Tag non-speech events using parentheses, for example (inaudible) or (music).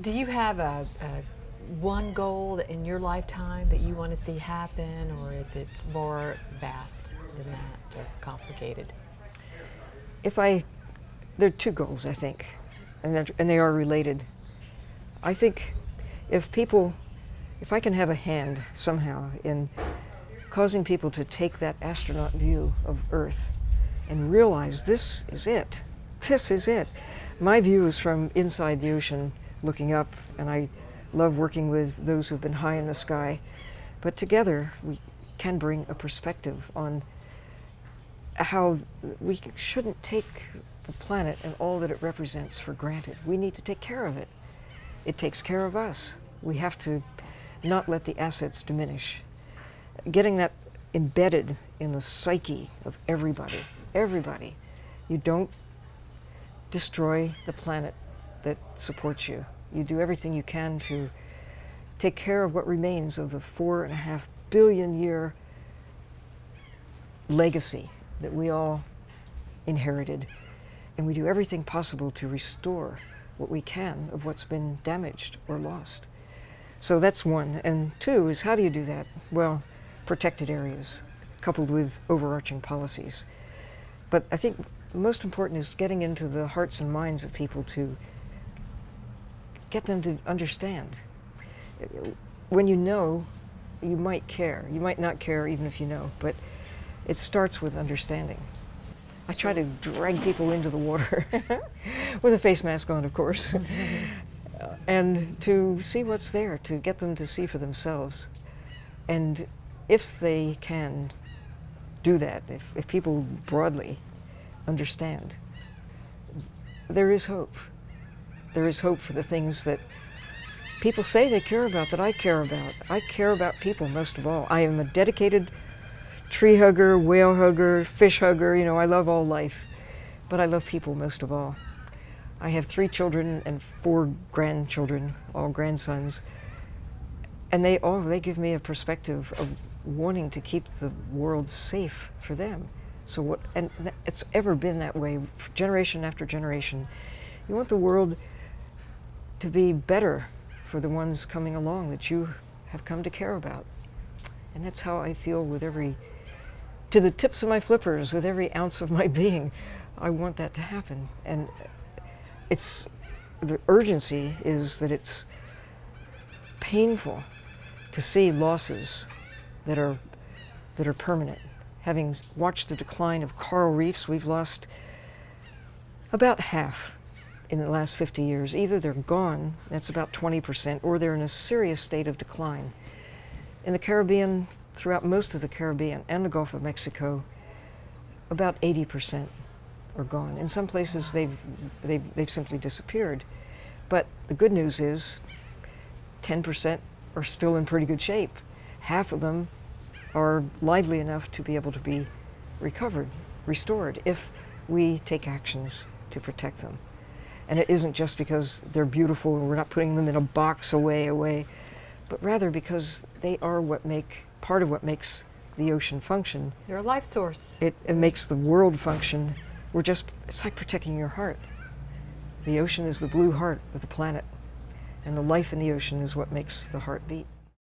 Do you have a, a one goal in your lifetime that you want to see happen, or is it more vast than that, or complicated? If I, there are two goals, I think, and, and they are related. I think if people, if I can have a hand somehow in causing people to take that astronaut view of Earth and realize this is it, this is it. My view is from inside the ocean looking up, and I love working with those who've been high in the sky. But together, we can bring a perspective on how we shouldn't take the planet and all that it represents for granted. We need to take care of it. It takes care of us. We have to not let the assets diminish. Getting that embedded in the psyche of everybody, everybody. You don't destroy the planet that supports you. You do everything you can to take care of what remains of the four and a half billion year legacy that we all inherited. And we do everything possible to restore what we can of what's been damaged or lost. So that's one. And two is how do you do that? Well, protected areas coupled with overarching policies. But I think most important is getting into the hearts and minds of people to get them to understand. When you know, you might care. You might not care even if you know, but it starts with understanding. I try to drag people into the water (laughs) with a face mask on, of course, (laughs) and to see what's there, to get them to see for themselves. And if they can do that, if, if people broadly understand, there is hope. There is hope for the things that people say they care about, that I care about. I care about people most of all. I am a dedicated tree hugger, whale hugger, fish hugger, you know, I love all life. But I love people most of all. I have three children and four grandchildren, all grandsons. And they all they give me a perspective of wanting to keep the world safe for them. So what and it's ever been that way generation after generation. You want the world to be better for the ones coming along that you have come to care about. And that's how I feel with every to the tips of my flippers with every ounce of my (laughs) being. I want that to happen. And it's the urgency is that it's painful to see losses that are that are permanent. Having watched the decline of coral reefs, we've lost about half in the last 50 years. Either they're gone, that's about 20%, or they're in a serious state of decline. In the Caribbean, throughout most of the Caribbean and the Gulf of Mexico, about 80% are gone. In some places, they've, they've, they've simply disappeared. But the good news is 10% are still in pretty good shape. Half of them are lively enough to be able to be recovered, restored, if we take actions to protect them. And it isn't just because they're beautiful we're not putting them in a box away, away, but rather because they are what make part of what makes the ocean function. They're a life source. It, it makes the world function. We're just, it's like protecting your heart. The ocean is the blue heart of the planet, and the life in the ocean is what makes the heart beat.